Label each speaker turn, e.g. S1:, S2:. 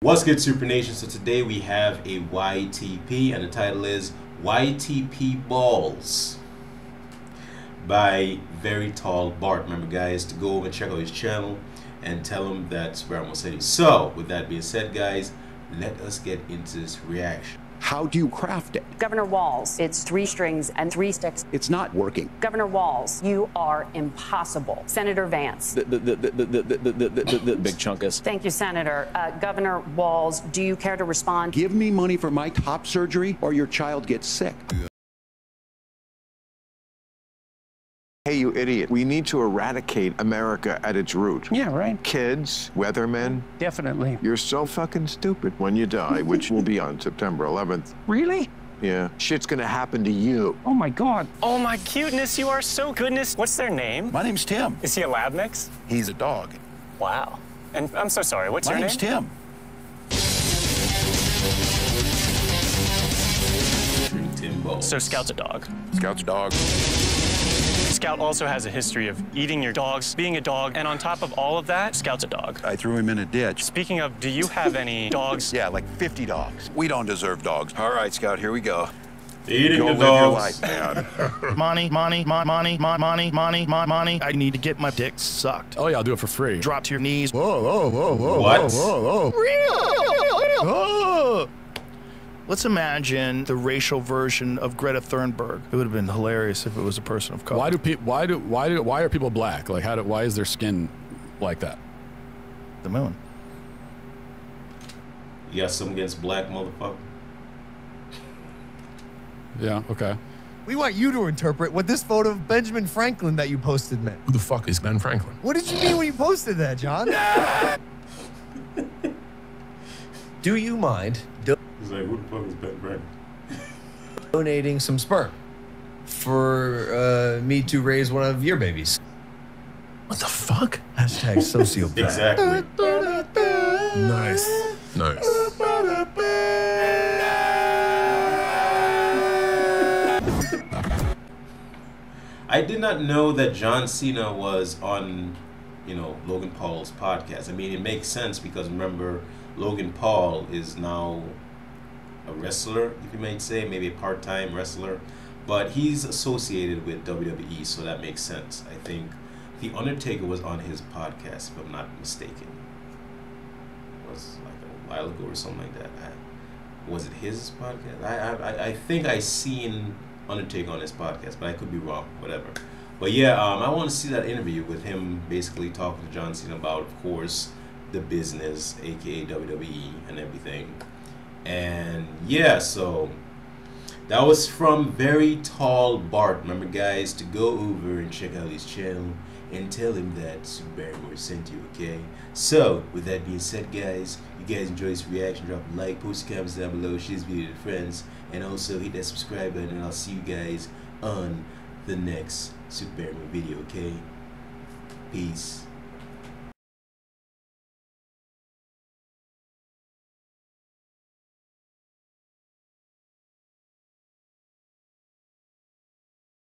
S1: What's good, Super Nation? So today we have a YTP, and the title is YTP Balls by Very Tall Bart. Remember, guys, to go over and check out his channel and tell him that's where I'm gonna say. So, with that being said, guys, let us get into this reaction.
S2: How do you craft it?
S3: Governor Walz, it's three strings and three sticks.
S2: It's not working.
S3: Governor Walz, you are impossible. Senator Vance.
S4: The, the, the, the, the, the, the, the, the big chunkus.
S3: Thank you, Senator. Uh, Governor Walz, do you care to respond?
S2: Give me money for my top surgery or your child gets sick.
S5: Hey, you idiot. We need to eradicate America at its root.
S6: Yeah, right.
S5: Kids, weathermen,
S6: Definitely.
S5: you're so fucking stupid when you die, which will be on September 11th.
S6: Really?
S5: Yeah. Shit's gonna happen to you.
S6: Oh my God.
S7: Oh my cuteness, you are so goodness. What's their name?
S8: My name's Tim.
S7: Is he a lab mix?
S8: He's a dog.
S7: Wow. And I'm so sorry, what's
S8: My
S7: your name? My name's?
S8: Tim.
S1: Tim Balls.
S7: So Scout's a dog.
S8: Scout's a dog.
S7: Scout also has a history of eating your dogs, being a dog, and on top of all of that, Scout's a dog.
S8: I threw him in a ditch.
S7: Speaking of, do you have any dogs?
S8: Yeah, like 50 dogs. We don't deserve dogs. All right, Scout, here we go.
S1: Eating
S8: Go
S1: the dogs.
S9: money, money, money, money, money, money, money. I need to get my dick sucked.
S10: Oh yeah, I'll do it for free.
S9: Drop to your knees. Whoa, whoa, whoa, whoa,
S1: what?
S9: whoa, whoa, whoa. Real. Oh. Let's imagine the racial version of Greta Thunberg. It would have been hilarious if it was a person of color.
S10: Why do people? Why do? Why do? Why are people black? Like how? Do, why is their skin like that?
S9: the moon?
S1: You got something against black motherfucker?
S10: Yeah. Okay.
S11: We want you to interpret what this photo of Benjamin Franklin that you posted meant.
S10: Who the fuck is Ben Franklin?
S11: What did you mean when you posted that, John? Do you mind do-
S1: He's like, who the fuck is Ben Franklin?
S11: donating some sperm for uh, me to raise one of your babies?
S10: What the fuck?
S11: Hashtag sociopath.
S1: Exactly.
S10: Nice. Nice.
S1: I did not know that John Cena was on, you know, Logan Paul's podcast. I mean, it makes sense because remember, Logan Paul is now a wrestler, if you might say, maybe a part-time wrestler, but he's associated with WWE, so that makes sense. I think The Undertaker was on his podcast, if I'm not mistaken. It was like a while ago or something like that. I, was it his podcast? I, I I- I think I seen Undertaker on his podcast, but I could be wrong. Whatever. But yeah, um, I want to see that interview with him, basically talking to John Cena about, of course, the business, aka WWE, and everything. And yeah, so that was from Very Tall Bart. Remember, guys, to go over and check out his channel and tell him that Super Barrymore sent you, okay? So, with that being said, guys, you guys enjoy this reaction, drop a like, post comments down below, share this video to friends, and also hit that subscribe button, and I'll see you guys on the next Super Barrymore video, okay? Peace.